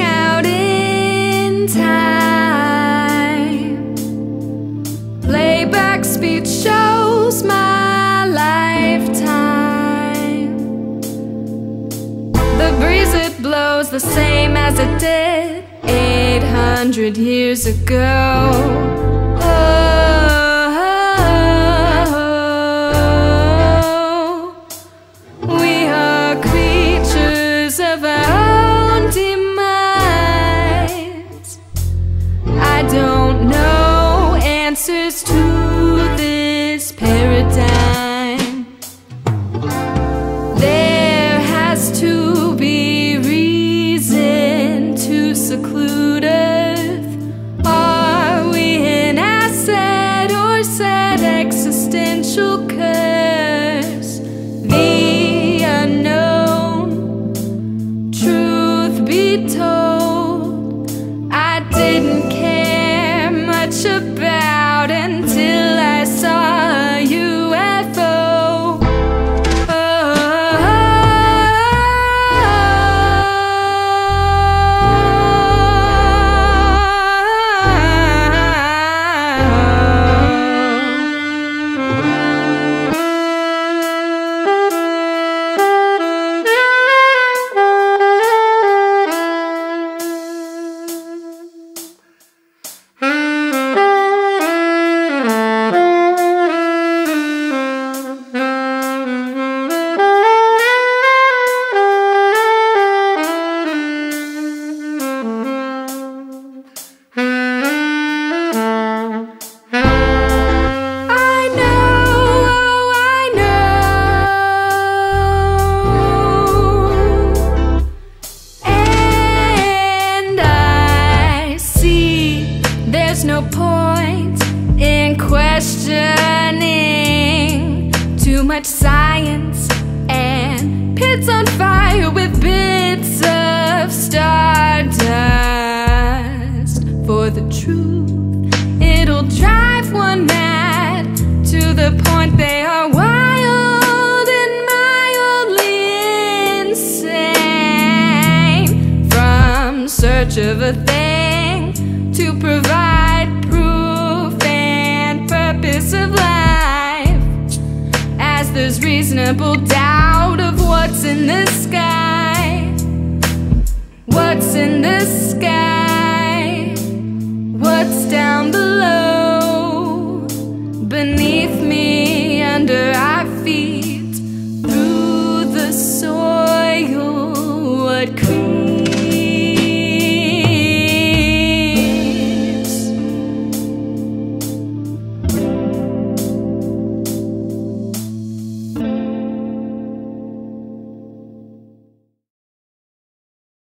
out in time. Playback speed shows my lifetime. The breeze it blows the same as it did 800 years ago. Answers to there's no point in questioning too much science and pits on fire with bits of stardust for the truth. It'll drive one mad to the point they are wild and mildly insane. From search of a thing reasonable doubt of what's in the sky. What's in the sky? What's down